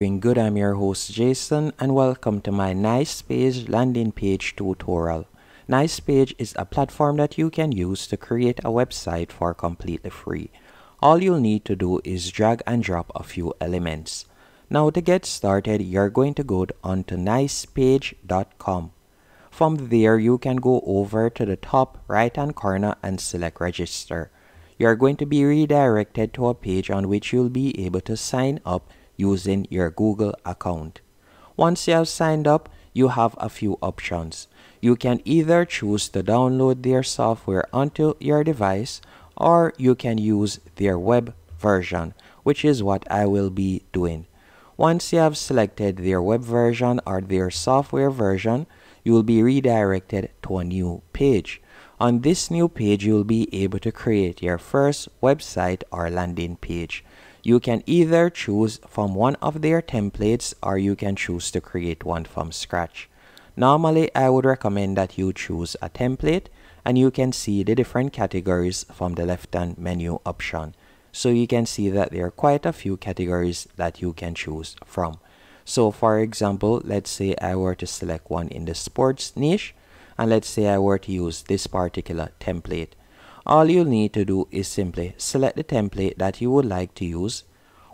Doing good, I'm your host Jason and welcome to my NicePage landing page tutorial. NicePage is a platform that you can use to create a website for completely free. All you'll need to do is drag and drop a few elements. Now to get started, you're going to go onto nicepage.com. From there, you can go over to the top right hand corner and select register. You're going to be redirected to a page on which you'll be able to sign up using your Google account. Once you have signed up, you have a few options. You can either choose to download their software onto your device or you can use their web version, which is what I will be doing. Once you have selected their web version or their software version, you will be redirected to a new page. On this new page, you will be able to create your first website or landing page. You can either choose from one of their templates or you can choose to create one from scratch. Normally, I would recommend that you choose a template and you can see the different categories from the left hand menu option. So you can see that there are quite a few categories that you can choose from. So for example, let's say I were to select one in the sports niche and let's say I were to use this particular template. All you'll need to do is simply select the template that you would like to use.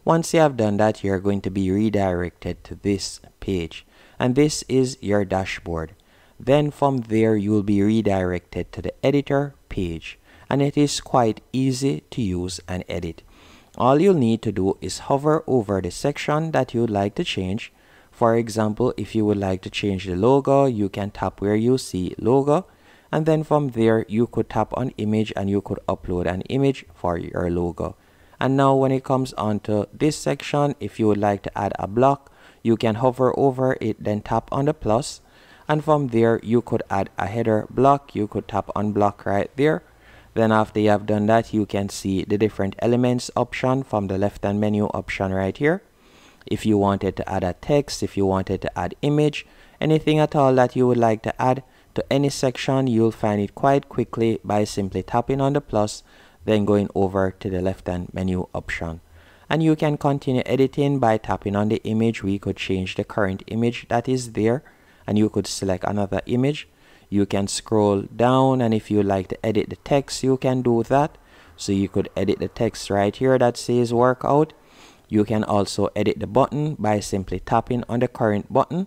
Once you have done that, you're going to be redirected to this page. And this is your dashboard. Then from there, you will be redirected to the editor page. And it is quite easy to use and edit. All you'll need to do is hover over the section that you'd like to change. For example, if you would like to change the logo, you can tap where you see logo and then from there you could tap on image and you could upload an image for your logo. And now when it comes onto this section if you would like to add a block you can hover over it then tap on the plus. And from there you could add a header block. You could tap on block right there. Then after you have done that you can see the different elements option from the left hand menu option right here. If you wanted to add a text if you wanted to add image anything at all that you would like to add to any section you'll find it quite quickly by simply tapping on the plus then going over to the left hand menu option. And you can continue editing by tapping on the image. We could change the current image that is there and you could select another image. You can scroll down and if you like to edit the text you can do that. So you could edit the text right here that says workout. You can also edit the button by simply tapping on the current button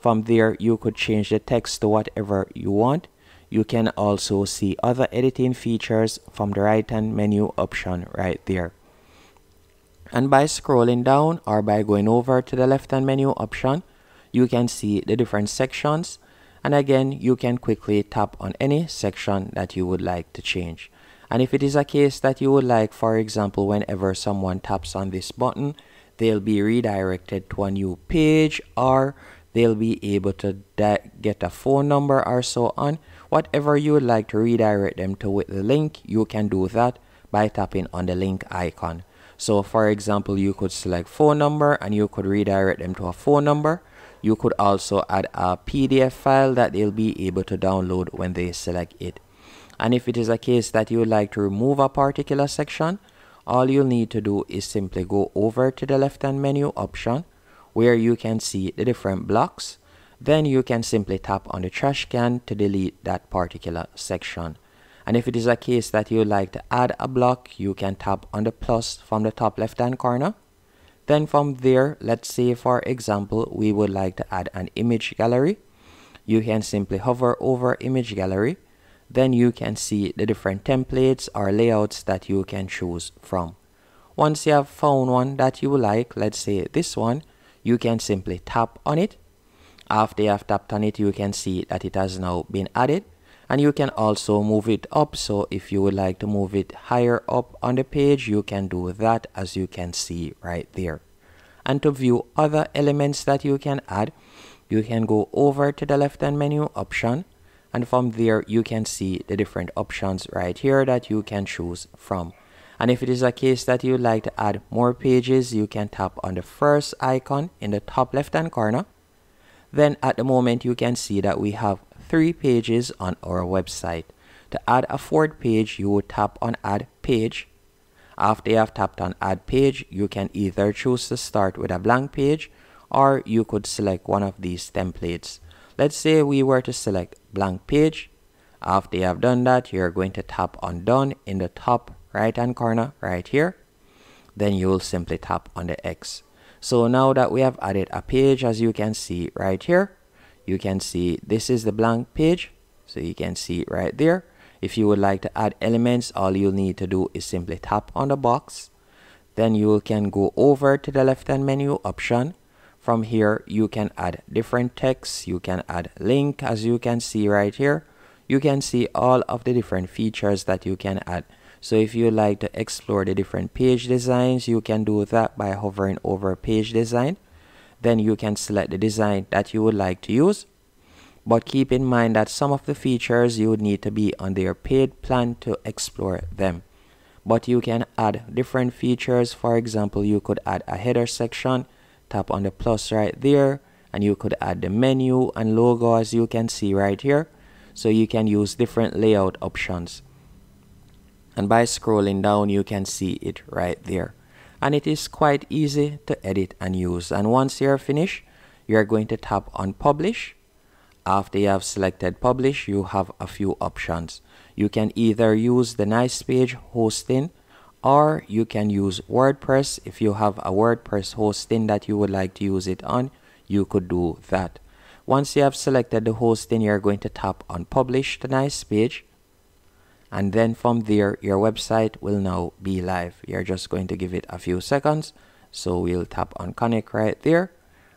from there, you could change the text to whatever you want. You can also see other editing features from the right hand menu option right there. And by scrolling down or by going over to the left hand menu option, you can see the different sections. And again, you can quickly tap on any section that you would like to change. And if it is a case that you would like, for example, whenever someone taps on this button, they'll be redirected to a new page or they'll be able to get a phone number or so on. Whatever you would like to redirect them to with the link, you can do that by tapping on the link icon. So for example, you could select phone number and you could redirect them to a phone number. You could also add a PDF file that they'll be able to download when they select it. And if it is a case that you would like to remove a particular section, all you'll need to do is simply go over to the left hand menu option where you can see the different blocks. Then you can simply tap on the trash can to delete that particular section. And if it is a case that you like to add a block, you can tap on the plus from the top left hand corner. Then from there, let's say for example, we would like to add an image gallery. You can simply hover over image gallery. Then you can see the different templates or layouts that you can choose from. Once you have found one that you like, let's say this one, you can simply tap on it. After you have tapped on it, you can see that it has now been added. And you can also move it up. So if you would like to move it higher up on the page you can do that as you can see right there. And to view other elements that you can add you can go over to the left hand menu option. And from there you can see the different options right here that you can choose from and if it is a case that you'd like to add more pages, you can tap on the first icon in the top left hand corner. Then at the moment you can see that we have three pages on our website. To add a fourth page, you would tap on add page. After you have tapped on add page, you can either choose to start with a blank page or you could select one of these templates. Let's say we were to select blank page. After you have done that, you're going to tap on done in the top right hand corner right here. Then you will simply tap on the X. So now that we have added a page, as you can see right here, you can see this is the blank page. So you can see right there. If you would like to add elements, all you'll need to do is simply tap on the box. Then you can go over to the left hand menu option. From here, you can add different text. You can add link as you can see right here. You can see all of the different features that you can add. So if you like to explore the different page designs, you can do that by hovering over page design. Then you can select the design that you would like to use but keep in mind that some of the features you would need to be on their paid plan to explore them. But you can add different features. For example, you could add a header section, tap on the plus right there, and you could add the menu and logo as you can see right here. So you can use different layout options. And by scrolling down, you can see it right there. And it is quite easy to edit and use. And once you're finished, you're going to tap on publish after you have selected publish, you have a few options. You can either use the NicePage hosting or you can use WordPress. If you have a WordPress hosting that you would like to use it on, you could do that. Once you have selected the hosting, you're going to tap on publish the NicePage. And then from there, your website will now be live. You're just going to give it a few seconds. So we'll tap on connect right there.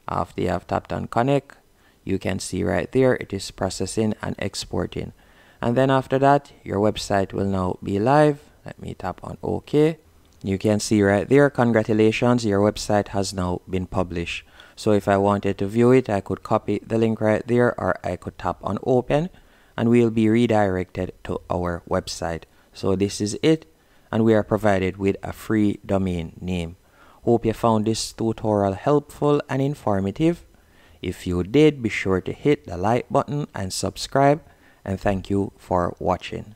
After you have tapped on connect, you can see right there it is processing and exporting and then after that your website will now be live let me tap on ok you can see right there congratulations your website has now been published so if I wanted to view it I could copy the link right there or I could tap on open and we'll be redirected to our website. So this is it and we are provided with a free domain name. Hope you found this tutorial helpful and informative. If you did, be sure to hit the like button and subscribe and thank you for watching.